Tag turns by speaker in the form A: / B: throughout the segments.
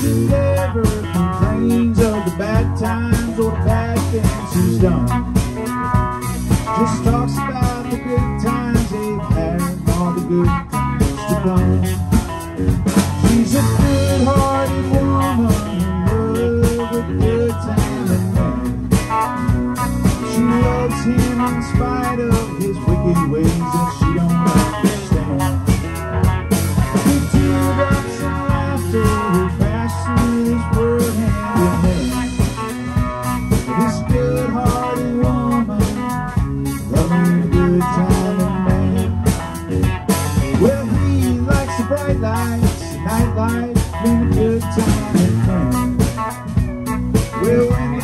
A: She never complains of the bad times or the bad things she's done. Just talks about the good times they've had all the good things to come. She's a good-hearted woman in love with good time and She loves him in spite of his wicked ways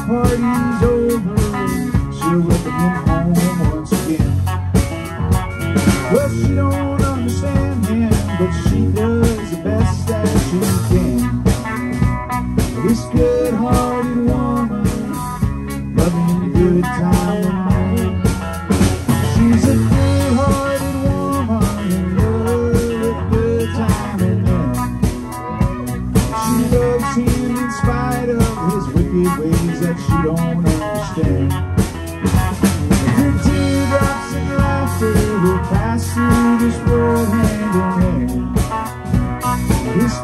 A: party's over, she'll welcome him home once again. Well, she don't understand him, but she does the best that she can. ways that you don't understand. The teardrops and laughter will pass through this world hand in hand. This